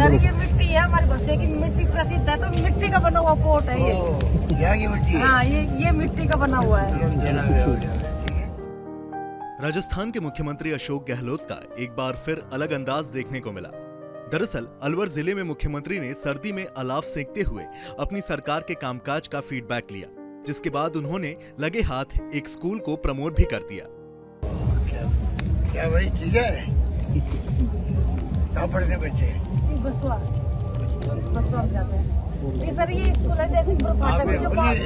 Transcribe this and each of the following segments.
Sir ये मिट्टी है हमारे बसे की मिट्टी प्रसिद्ध है तो मिट्टी का बना हुआ पोर्ट है ये। मिट्टी? हाँ ये ये मिट्टी का बना हुआ है। राजस्थान के मुख्यमंत्री अशोक गहलोत का एक बार फिर अलग अंदाज देखने को मिला। दरअसल अलवर ज़िले में मुख्यमंत्री ने सर्दी में अलाव सेकते हुए अपनी सरकार के कामकाज का फीडबैक लिया जिसके बाद उन्होंने लगे हाथ एक स्कूल को प्रमोट भी कर दिया। क्या क्या भाई ठीक है? कहाँ पढ़ते बच्चे? बसवा। बसवा में जाते हैं। सर ये स्कूल है जैसे जो पाँच-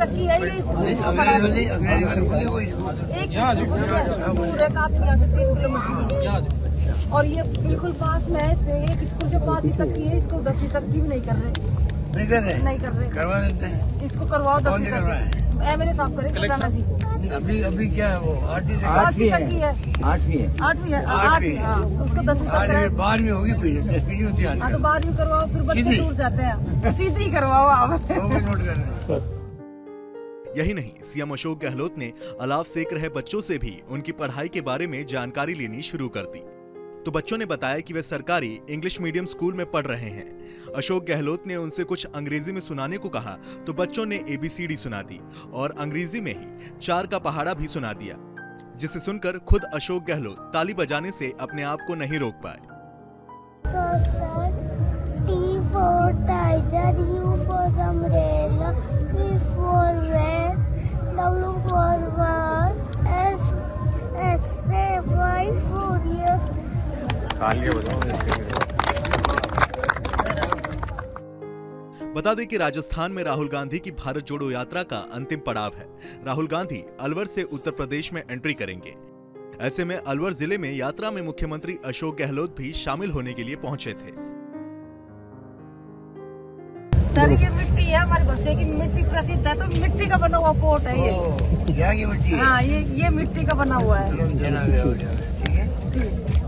तक की है ये स्कूल एक है, यहाँ से तीन किलोमीटर। और ये बिल्कुल पास में है तो एक स्कूल जो पाँचवीं तक की है इसको दसवीं तक की भी नहीं कर रहे। नहीं कर रहे? नहीं कर रहे। करवा देते हैं। इसको करवाओ दसवीं? तक एम एल ए साहब करें जी अभी अभी क्या है वो? आठवीं की है आठवीं है। आठवीं है। आठवीं आठवीं है। हाँ। उसको दसवीं तक आठवीं बारहवीं होगी फिर दसवीं होती है तो बारहवीं बाद में करवाओ फिर बच्चे दूर जाते हैं। सीधी ही करवाओ आप। नोट कर रहे हैं। यही नहीं सीएम अशोक गहलोत ने अलाव सेक रहे बच्चों से भी उनकी पढ़ाई के बारे में जानकारी लेनी शुरू कर दी। तो बच्चों ने बताया कि वे सरकारी इंग्लिश मीडियम स्कूल में पढ़ रहे हैं। अशोक गहलोत ने उनसे कुछ अंग्रेज़ी में सुनाने को कहा तो बच्चों ने एबीसीडी सुना दी और अंग्रेज़ी में ही चार का पहाड़ा भी सुना दिया, जिसे सुनकर खुद अशोक गहलोत ताली बजाने से अपने आप को नहीं रोक पाए। W बता दें कि राजस्थान में राहुल गांधी की भारत जोड़ो यात्रा का अंतिम पड़ाव है। राहुल गांधी अलवर से उत्तर प्रदेश में एंट्री करेंगे। ऐसे में अलवर ज़िले में यात्रा में मुख्यमंत्री अशोक गहलोत भी शामिल होने के लिए पहुँचे थे। ये मिट्टी है हमारे बसे की मिट्टी प्रसिद्ध है तो मिट्टी का बना हुआ पोर्ट है ये। यहाँ की मिट्टी हाँ? ये ये मिट्टी का बना हुआ है? ठीक।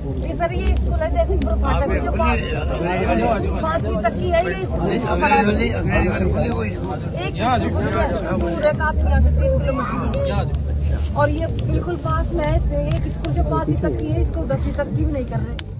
सर ये स्कूल है जैसे जो पाँचवीं तक की है स्कूल एक है, यहाँ से तीन किलोमीटर। और ये बिल्कुल पास में है तो एक स्कूल जो पाँचवीं तक की है इसको दसवीं तक की भी नहीं कर रहे।